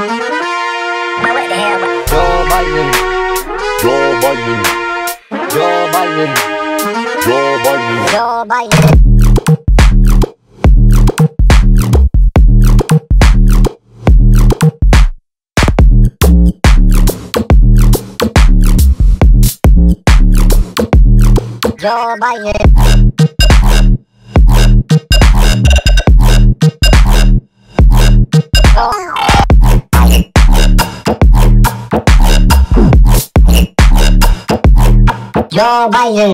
Joe Biden. Joe Biden. Joe Biden. Joe Biden. Joe Biden. Joe Biden. Joe Biden.